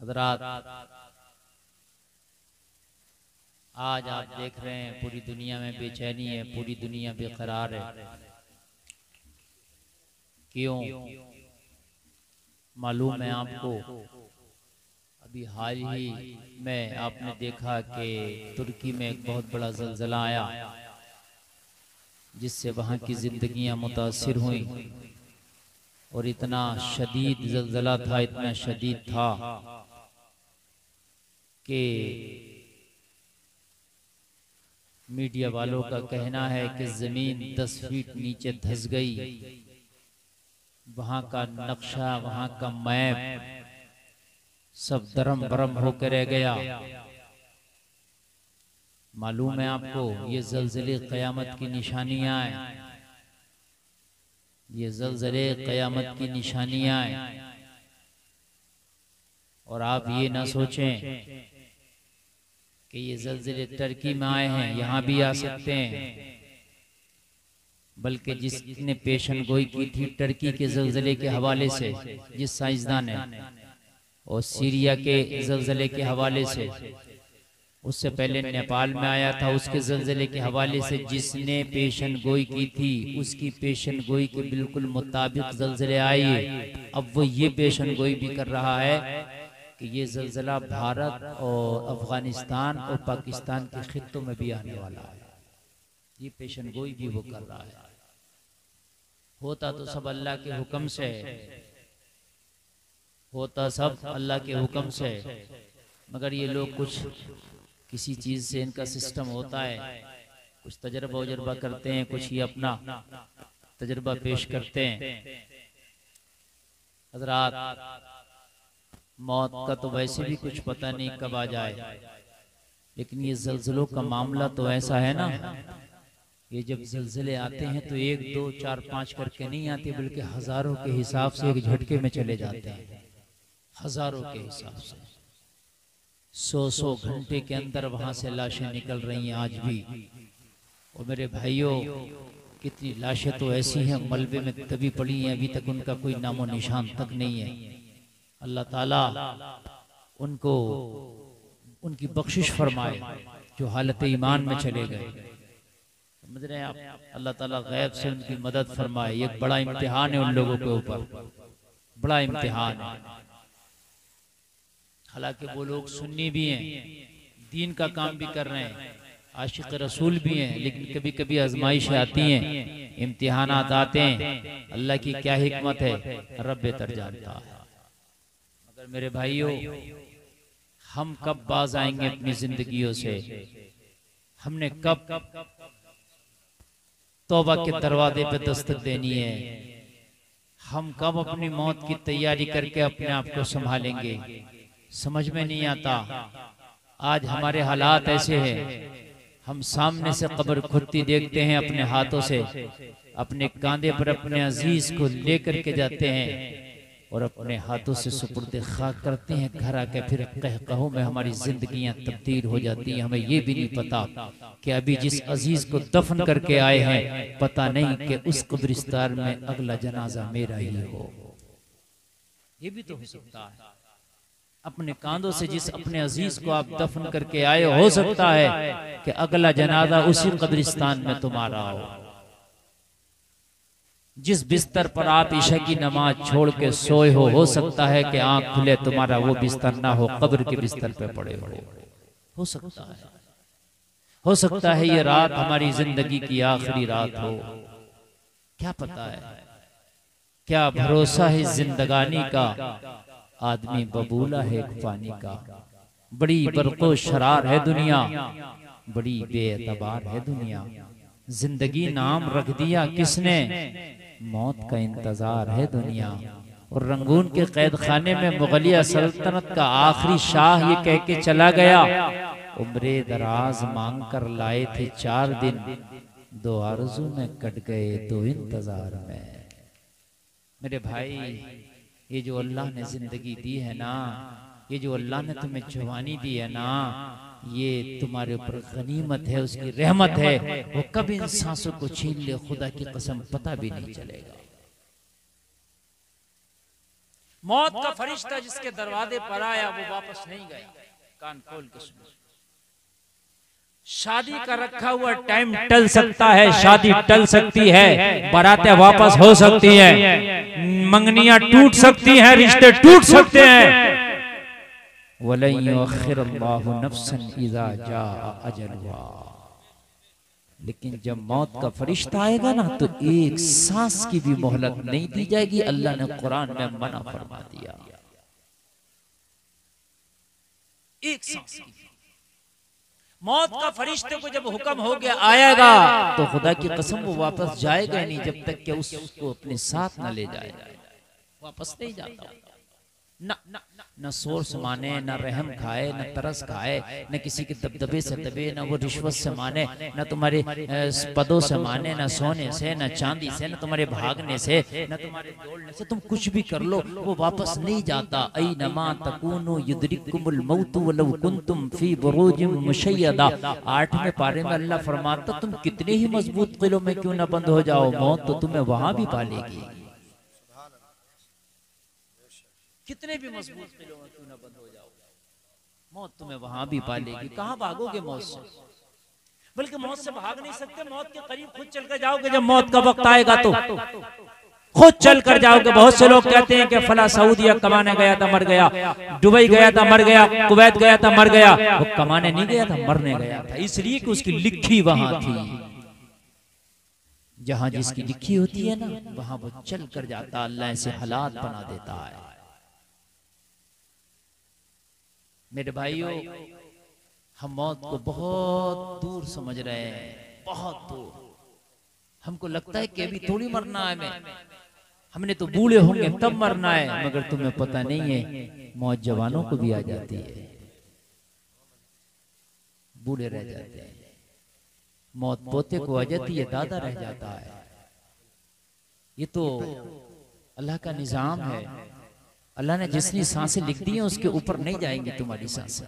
हजरात आज आप देख रहे हैं, पूरी दुनिया में बेचैनी है, पूरी दुनिया बेकरार है। क्यों? मालूम है आपको, अभी हाल ही में आपने देखा कि तुर्की में एक बहुत बड़ा जलजला आया, जिससे वहाँ की जिंदगियाँ मुतासर हुई। और इतना शदीद जलजला था, इतना शदीद था। कि मीडिया वालों का कहना है कि ज़मीन दस फीट नीचे धस गई। वहाँ का नक्शा, वहाँ का मैप सब धर्म भरम होकर रह गया। मालूम है आपको, ये जलजले कयामत की निशानियाँ हैं। ये जलजले कयामत की निशानियाँ हैं। और आप ये ना सोचें कि ये जलजिले टर्की में आए हैं यहाँ भी आ सकते हैं। बल्कि जिसने पेशन गोई की थी टर्की के जलजले के हवाले से जिस साइंसदान ने और सीरिया के जलजले के हवाले से। उससे पहले नेपाल में आया था उसके जलजले के हवाले से जिसने पेशन गोई की थी उसकी पेशन गोई के बिल्कुल मुताबिक जलजले आए अब वो ये पेशन गोई भी कर रहा है। कि ये जलजला भारत और अफ़गानिस्तान और पाकिस्तान के खितों में भी आने वाला है। ये पेशन गोई भी वो कर रहा है। होता तो सब अल्लाह के हुक्म से। होता सब अल्लाह के हुक्म से। मगर ये लोग कुछ किसी चीज़ से इनका सिस्टम होता है। कुछ तजर्बा उजर्बा करते हैं, कुछ ही अपना तजर्बा पेश करते हैं। हजरात मौत का तो वैसे भी कुछ पता नहीं कब आ जाए। लेकिन ये जलजलों का मामला तो ऐसा है ना, ये जब जलजले आते हैं तो एक, दो, चार, पाँच करके नहीं आते, बल्कि हज़ारों के हिसाब से एक झटके में चले जाते हैं। हज़ारों के हिसाब से। सौ सौ घंटे के अंदर वहाँ से लाशें निकल रही हैं आज भी। और मेरे भाइयों, कितनी लाशें तो ऐसी हैं, मलबे में तभी पड़ी हैं, अभी तक उनका कोई नामो निशान तक नहीं है। अल्लाह ताला उनको, उनकी बख्शिश फरमाए, जो हालत ईमान में चले गए। समझ रहे हैं आप? अल्लाह ताला गैब से उनकी मदद फरमाए। ये बड़ा इम्तिहान है उन लोगों के ऊपर। बड़ा इम्तिहान है। हालाँकि वो लोग सुन्नी भी हैं, दीन का काम भी कर रहे हैं, आशिक रसूल भी हैं, लेकिन कभी कभी आजमाइश आती हैं इम्तिहान आते हैं। अल्लाह की क्या हिकमत है? रब बेहतर जानता है मेरे भाइयों, हम कब बाज आएँगे अपनी जिंदगियों से? हमने कब कब कब तोबा के दरवाजे पर दस्तक देनी है? हम कब अपनी मौत की तैयारी करके अपने आप को संभालेंगे? समझ में नहीं आता। आज हमारे हालात ऐसे हैं। हम सामने से कब्र खुदती देखते हैं अपने हाथों से। अपने कांधे पर अपने अज़ीज़ को लेकर के जाते हैं। और अपने हाथों से सुपुर्द खाक करते हैं घर आके फिर कह कहो में हमारी जिंदगियाँ तब्दील हो जाती हैं। हमें ये भी नहीं पता कि अभी जिस अज़ीज़ को दफन करके आए हैं पता नहीं कि उस कब्रिस्तान में अगला जनाजा मेरा ही हो ये भी तो हो सकता है। अपने कांधों से जिस अपने अज़ीज़ को आप दफन करके आए हो सकता है कि अगला जनाजा उसी कब्रिस्तान में तुम्हारा हो। जिस बिस्तर पर आप ईशा की नमाज़ छोड़ के सोए हो हो सकता है कि आँख खुले, तुम्हारा वो बिस्तर ना हो, कब्र के बिस्तर पे पड़े हो। हो सकता है। हो सकता है ये रात हमारी ज़िंदगी की आखिरी रात हो। क्या पता है? क्या भरोसा है जिंदगानी का? आदमी बबूला है पानी का। बड़ी बरको शरार है दुनिया, बड़ी बेतबार है दुनिया। ज़िंदगी नाम रख दिया किसने? मौत का इंतज़ार है दुनिया। और रंगून के कैद खाने में मुगलिया सल्तनत का आखिरी शाह ये कह के चला गया। उम्र दराज मांग कर लाए थे चार दिन। दो आरज़ू में कट गए दो इंतज़ार में। मेरे भाई ये जो अल्लाह ने ज़िंदगी दी है ना ये जो अल्लाह ने तुम्हें जवानी दी है ना ये तुम्हारे ऊपर गनीमत है, उसकी रहमत है। वो कब इन सांसों को छीन ले, खुदा की कसम, पता भी नहीं चलेगा। मौत का फरिश्ता जिसके दरवाजे पर आया, वो वापस नहीं गया। कान खोल के सुनो। शादी का रखा हुआ टाइम टल सकता है, शादी टल सकती है, बारातें वापस हो सकती हैं, मंगनियाँ टूट सकती हैं, रिश्ते टूट सकते हैं। लेकिन जब मौत का फरिश्ता आएगा ना तो एक सांस की भी मोहलत नहीं दी जाएगी। अल्लाह ने कुरान में मना फरमा दिया। एक सांस मौत का फरिश्ते को जब हुक्म हो गया आएगा तो खुदा की कसम वो वापस जाएगा नहीं जब तक कि उसको अपने साथ न ले जाए। वापस नहीं जाता। न न सोर्स माने न रहम खाए न तरस खाए न किसी के दबदबे से दबे न वो रिश्वत से माने न तुम्हारे पदों से माने न सोने से न चांदी से न तुम्हारे भागने से न तुम्हारे दौड़ने से तुम कुछ भी कर लो वो वापस नहीं जाता। अई नमा तकूनु युद्रिकुमुल मौत वलौ कुंतुम फ़ी बुरूजिम मुशय्यदा। आठवें पारे में अल्लाह फरमाता तुम कितने ही मज़बूत किलों में क्यों ना बंद हो जाओ? मौत तो तुम्हें वहाँ भी पालेगी। कितने भी मज़बूत किलो में क्यों ना बंद हो जाओ। मौत तुम्हें वहाँ भी पालेगी। कहाँ भागोगे मौत से? बल्कि मौत से भाग नहीं सकते मौत के करीब खुद चल कर जाओगे जब मौत का वक्त आएगा तो। खुद चल कर जाओगे। बहुत से लोग कहते हैं कि फला सऊदिया कमाने गया था मर गया। दुबई गया था मर गया। कुवैत गया था मर गया। वो कमाने नहीं गया था मरने गया था। इसलिए कि उसकी लिखी वहाँ थी। जहाँ जिसकी लिखी होती है ना वहाँ वो चल कर जाता अल्लाह ऐसे हालात बना देता है। मेरे भाइयों हम मौत को बहुत दूर समझ रहे हैं। बहुत दूर। हमको लगता है कि अभी थोड़ी मरना है मैं हमने तो बूढ़े होंगे तब मरना है। मगर तुम्हें पता नहीं है मौत जवानों को भी आ जाती है। बूढ़े रह जाते हैं। मौत पोते को आ जाती है दादा रह जाता है। ये तो अल्लाह का निज़ाम है। अल्लाह ने जितनी साँसें लिख दी हैं उसके ऊपर नहीं जाएँगी तुम्हारी साँसें।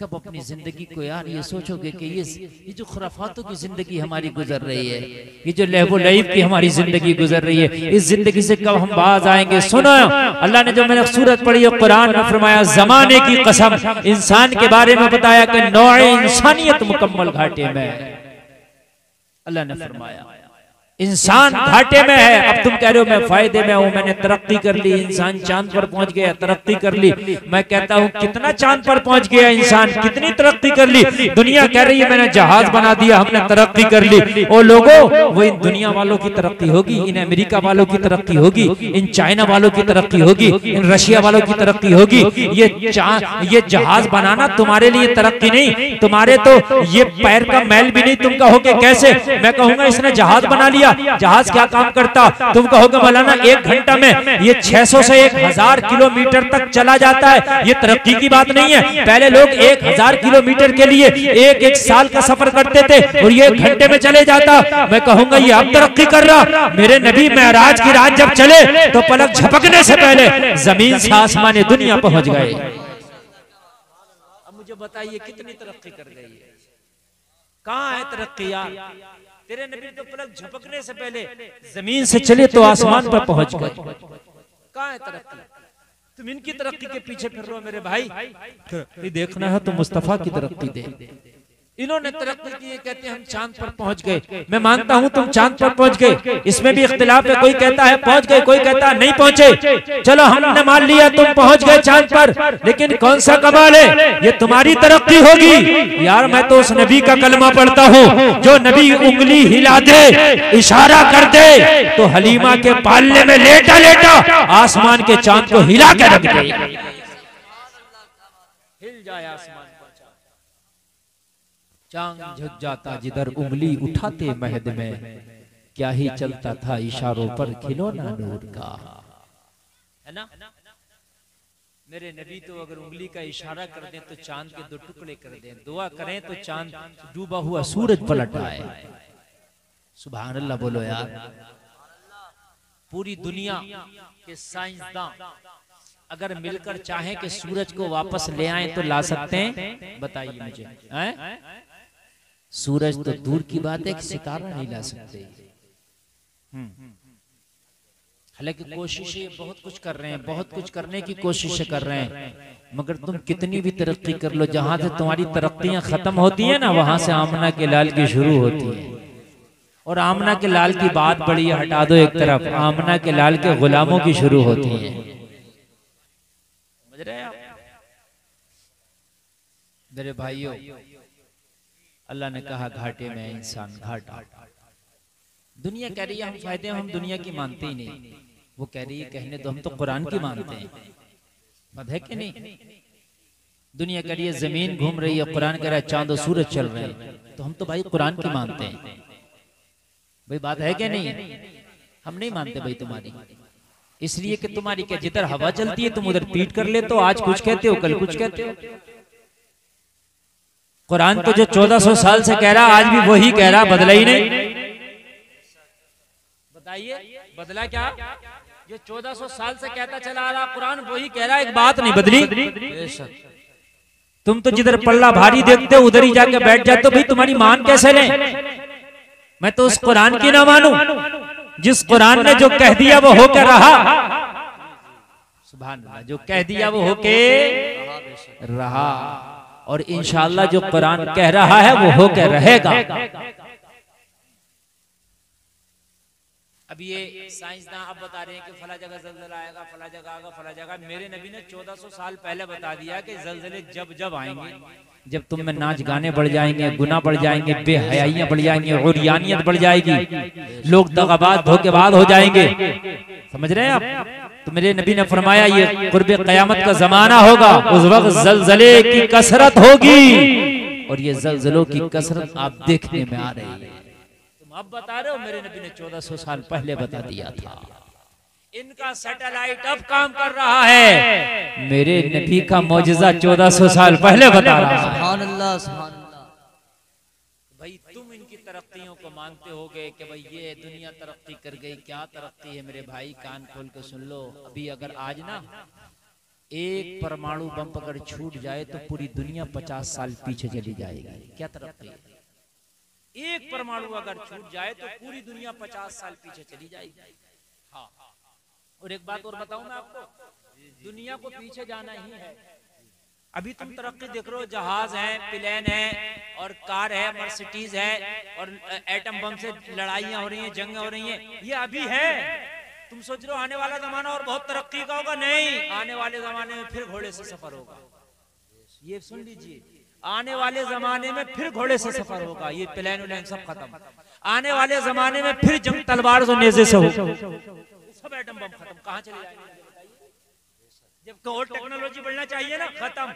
कब अपनी ज़िंदगी को यार ये सोचोगे कि ये ये जो खुराफातों की ज़िंदगी हमारी गुजर रही है ये जो लहबो लईब की हमारी ज़िंदगी गुजर रही है इस ज़िंदगी से कब हम बाज आएँगे? सुनो। अल्लाह ने जो मैंने सूरत पढ़ी है कुरान में फरमाया जमाने की कसम इंसान के बारे में बताया कि नौ इंसानियत मुकम्मल घाटे में अल्लाह ने फरमाया। इंसान घाटे में है। अब तुम कह रहे हो मैं फ़ायदे में हूँ मैंने तरक्की कर ली इंसान चाँद पर पहुँच गया तरक्की कर ली। मैं कहता हूँ कितना चाँद पर पहुँच गया इंसान? कितनी तरक्की कर ली। दुनिया कह रही है मैंने जहाज़ बना दिया हमने तरक्की कर ली। और लोगों वो इन दुनिया वालों की तरक्की होगी इन अमेरिका वालों की तरक्की होगी इन चाइना वालों की तरक्की होगी इन रशिया वालों की तरक्की होगी। ये ये जहाज़ बनाना तुम्हारे लिए तरक्की नहीं। तुम्हारे तो ये पैर का मैल भी नहीं तुम कहोगे कैसे? मैं कहूँगा इसने जहाज़ बना लिया लिया। जहाज़ क्या काम करता? तुम कहोगे, मौलाना, एक घंटा में ये 600 से एक हज़ार किलोमीटर तक चला जाता है। ये तरक्की की बात नहीं है। पहले लोग एक हज़ार किलोमीटर के लिए एक एक साल का सफ़र करते थे और ये घंटे में चले जाता। मैं कहूँगा, ये अब तरक्की कर रहा। मेरे नबी महराज की रात जब चले तो पलक झपकने से पहले ज़मीन से आसमान दुनिया पहुँच गए अब मुझे बताइए, कितनी तरक्की कर गई है? कहाँ है तरक्की यार तेरे नबी तो पलक झपकने से पहले ज़मीन से चले तो आसमान पर पहुँच गए। कहाँ है तरक्की तुम इनकी तरक्की के पीछे फिर रहे हो मेरे भाई। देखना है तो मुस्तफ़ा की तरक्की दे। इन्होंने तरक्की की कहते हैं हम चाँद पर पहुँच गए। मैं मानता हूँ तुम चाँद पर पहुँच गए। इसमें भी इख्तिलाफ है कोई कहता है पहुँच गए कोई कहता है नहीं पहुँचे। चलो हमने मान लिया तुम पहुँच गए चाँद पर। लेकिन कौन सा कमाल है? ये तुम्हारी तरक्की होगी। यार मैं तो उस नबी का कलमा पढ़ता हूँ। जो नबी उंगली हिला दे इशारा कर दे तो हलीमा के पालने में लेटा लेटा। आसमान के चाँद को हिला के रख दे। हिल जाए आसमान चांग झुक जाता जिधर उंगली उठाते महद में। क्या ही चलता था इशारों पर खिलौना नूर का। है ना? मेरे नबी तो अगर उंगली का इशारा कर दें तो चाँद के दो टुकड़े कर दें। दुआ करें तो चाँद डूबा हुआ सूरज पलट आए। सुबह अल्लाह बोलो यार। पूरी दुनिया के साइंसदान अगर मिलकर चाहें कि सूरज को वापस ले आए तो ला सकते हैं? बताइए मुझे सूरज तो दूर की बात है कि सितारा नहीं ला सकते। हम्म। हालाँकि कोशिशें बहुत कुछ कर रहे हैं बहुत कुछ करने की कोशिश कर रहे हैं। मगर तुम कितनी भी तरक्की कर लो जहाँ से तुम्हारी तरक्कियाँ खत्म होती है ना वहाँ से आमना के लाल की शुरू होती है। और आमना के लाल की बात बड़ी है हटा दो एक तरफ़ आमना के लाल के गुलामों की शुरू होती है। समझ रहे आप? मेरे भाइयों अल्लाह ने कहा, घाटे में इंसान घाटा। दुनिया कह रही है, हम फ़ायदे हम दुनिया की मानते ही नहीं। वो कह रही है, कहने तो हम तो कुरान की मानते हैं। मत है कि नहीं? दुनिया कह रही है, ज़मीन घूम रही है, कुरान कह रहा है, चाँद और सूरज चल रहे हैं। तो हम तो भाई कुरान की मानते हैं। भाई, बात है क्या नहीं? हम नहीं मानते भाई तुम्हारी। इसलिए कि तुम्हारी क्या, जिधर हवा चलती है, तुम उधर पीट कर लेते हो, आज कुछ कहते हो, कल कुछ कहते हो। कुरान तो जो 1400 साल से कह रहा आज भी वही कह रहा बदला ही नहीं। बताइए बदला क्या? जो 1400 साल से कहता चला आ रहा कुरान वही कह रहा एक बात नहीं बदली। तुम तो जिधर पल्ला भारी देखते हो उधर ही जाके बैठ जाते हो भाई तुम्हारी मान कैसे ले मैं तो उस कुरान की ना मानू। जिस कुरान ने जो कह दिया वो होके रहा। सुबह जो कह दिया वो होके रहा। और इंशाल्लाह जो कुरान कह रहा है वो होके रहेगा। अब ये साइंसदान अब बता रहे हैं कि फला जगह जलजला आएगा फला जगह आएगा फला जगह। मेरे नबी ने 1400 साल पहले बता दिया कि जलजले जब जब आएँगे जब तुम में नाच गाने बढ़ जाएँगे गुना बढ़ जाएँगे बेहयाइयाँ बढ़ जाएँगी और बढ़ जाएगी। लोग दगाबाद धोखेबाज हो जाएँगे। समझ रहे हैं आप? तो मेरे नबी ने फरमाया ये कुर्ब कयामत का जमाना होगा उस वक्त जलजले की कसरत होगी। और ये जलजलों की कसरत आप देखने में आ रही है। तुम अब बता रहे हो मेरे नबी ने 1400 साल पहले बता दिया था। इनका सैटेलाइट अब काम कर रहा है। मेरे नबी का मौजूदा 1400 साल पहले बता रहा है। तरक्तियों को मानते हो गए कि भाई ये दुनिया तरक्की कर गई, क्या तरक्की है मेरे भाई? कान खोल के सुन लो। अभी अगर आज ना एक परमाणु बम अगर छूट जाए तो पूरी दुनिया पचास साल पीछे चली जाएगी। क्या तरक्की है? एक परमाणु अगर छूट जाए तो पूरी दुनिया पचास साल पीछे चली जाएगी। हाँ। और एक बात और बताऊ मैं आपको, दुनिया को पीछे जाना ही है। अभी तुम तरक्की देख रहे हो जहाज़ है प्लेन है और कार है मर्सिडीज है और एटम बम से लड़ाइयाँ हो रही हैं जंग हो रही हैं। ये अभी है। तुम सोच रहे हो आने वाला जमाना और बहुत तरक्की का होगा? नहीं। आने वाले जमाने में फिर घोड़े से सफ़र होगा। ये सुन लीजिए। आने वाले जमाने में फिर घोड़े से सफ़र होगा। ये प्लेन उलेन सब खत्म। आने वाले जमाने में फिर जंग तलवार से नेजे से होगा सब एटम बम खत्म। कहाँ चले जाएँगे? जब और टेक्नोलॉजी बढ़ना चाहिए ना खत्म।